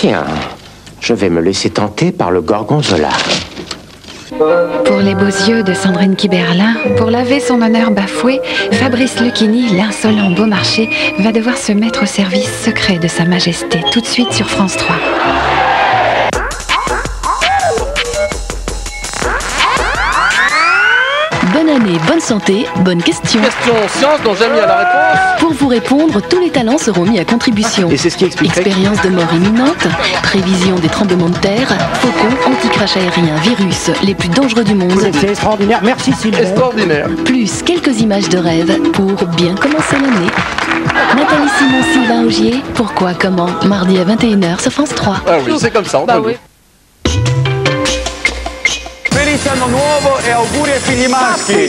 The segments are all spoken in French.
Tiens, je vais me laisser tenter par le gorgonzola. Pour les beaux yeux de Sandrine Kiberlin, pour laver son honneur bafoué, Fabrice Lucchini, l'insolent beau marché, va devoir se mettre au service secret de Sa Majesté tout de suite sur France 3. Bonne année, bonne santé, bonne question. Question science dont Jamie a la réponse. Pour vous répondre, tous les talents seront mis à contribution. Et c'est ce qui explique. Expérience de mort imminente, prévision des tremblements de terre, faucons, anti-crash aérien, virus, les plus dangereux du monde, C'est extraordinaire. Merci Sylvain. Extraordinaire. plus quelques images de rêve pour bien commencer l'année. Nathalie Simon, Sylvain Augier, pourquoi, comment, mardi à 21h sur France 3. Ah oui, c'est comme ça. on le dire. Feliz anno nuovo e auguri ai figli maschi.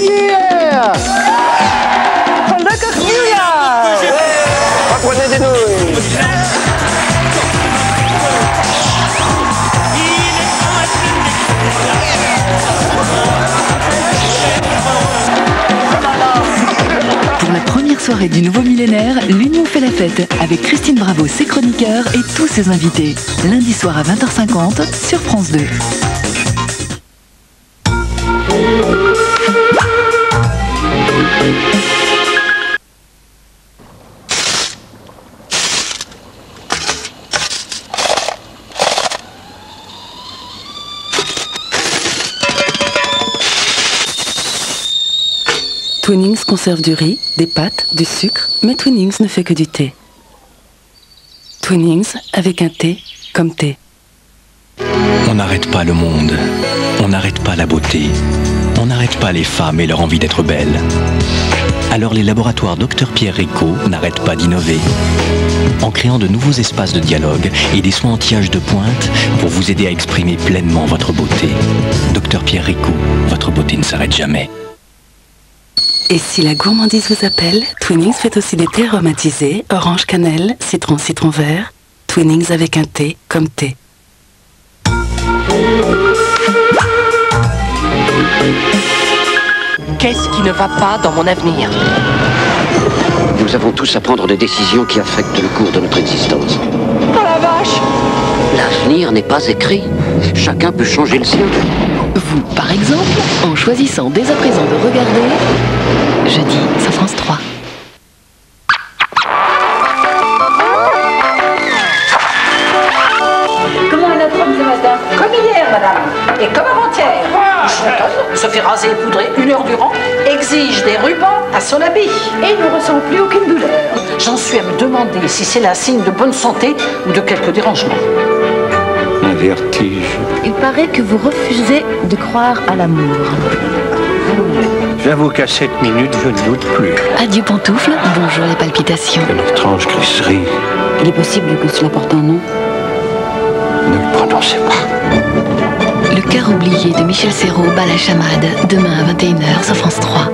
Pour la première soirée du nouveau millénaire, l'Union fait la fête avec Christine Bravo, ses chroniqueurs et tous ses invités. Lundi soir à 20h50 sur France 2. Twinings conserve du riz, des pâtes, du sucre, mais Twinings ne fait que du thé. Twinings avec un thé comme thé. On n'arrête pas le monde, on n'arrête pas la beauté, on n'arrête pas les femmes et leur envie d'être belles. Alors les laboratoires Dr Pierre Rico n'arrêtent pas d'innover en créant de nouveaux espaces de dialogue et des soins anti-âge de pointe pour vous aider à exprimer pleinement votre beauté. Dr Pierre Rico, votre beauté ne s'arrête jamais. Et si la gourmandise vous appelle, Twinings fait aussi des thés aromatisés, orange cannelle, citron citron vert. Twinings avec un thé comme thé. Qu'est-ce qui ne va pas dans mon avenir Nous avons tous à prendre des décisions qui affectent le cours de notre existence. Oh la vache L'avenir n'est pas écrit. Chacun peut changer le sien. Vous, par exemple, en choisissant dès à présent de regarder Jeudi sur France 3. Comment est notre homme ce matin? Comme hier, madame. Et comme avant-hier. Chantonne, se fait raser et poudrer une heure durant, exige des rubans à son habit et ne ressent plus aucune douleur. J'en suis à me demander si c'est la signe de bonne santé ou de quelque dérangement. Un vertige. Il paraît que vous refusez de croire à l'amour. J'avoue qu'à cette minute, je ne doute plus. Adieu pantoufles, bonjour les palpitations. Quelle étrange glisserie. Il est possible que cela porte un nom. Ne le prononcez pas. Le cœur oublié de Michel Serrault bat la chamade, demain à 21h sur France 3.